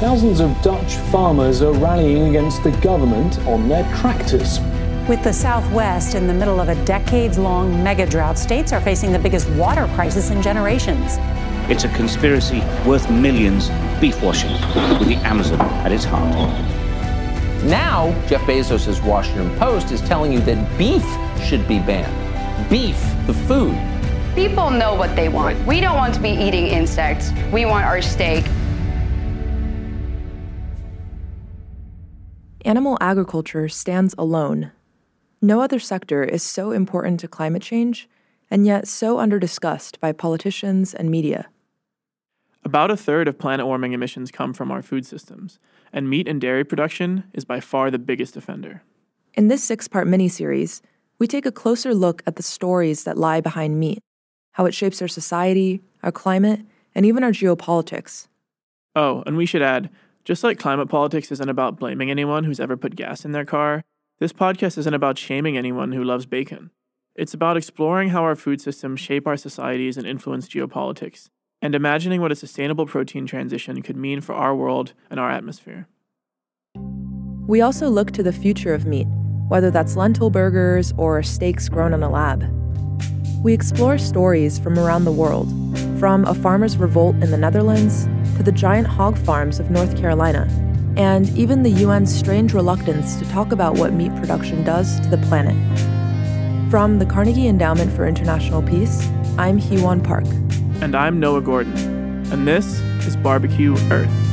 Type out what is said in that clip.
thousands of Dutch farmers are rallying against the government on their tractors. With the Southwest in the middle of a decades long mega drought, states are facing the biggest water crisis in generations. It's a conspiracy worth millions, beef washing, with the Amazon at its heart. Now, Jeff Bezos' Washington Post is telling you that beef should be banned. Beef, the food. People know what they want. We don't want to be eating insects. We want our steak. Animal agriculture stands alone. No other sector is so important to climate change and yet so underdiscussed by politicians and media. About a third of planet warming emissions come from our food systems, and meat and dairy production is by far the biggest offender. In this six part miniseries, we take a closer look at the stories that lie behind meat, how it shapes our society, our climate, and even our geopolitics. Oh, and we should add just like climate politics isn't about blaming anyone who's ever put gas in their car, this podcast isn't about shaming anyone who loves bacon. It's about exploring how our food systems shape our societies and influence geopolitics, and imagining what a sustainable protein transition could mean for our world and our atmosphere. We also look to the future of meat, whether that's lentil burgers or steaks grown in a lab. We explore stories from around the world, from a farmer's revolt in the Netherlands to the giant hog farms of North Carolina, and even the UN's strange reluctance to talk about what meat production does to the planet. From the Carnegie Endowment for International Peace, I'm Hee Won Park. And I'm Noah Gordon. And this is Barbecue Earth.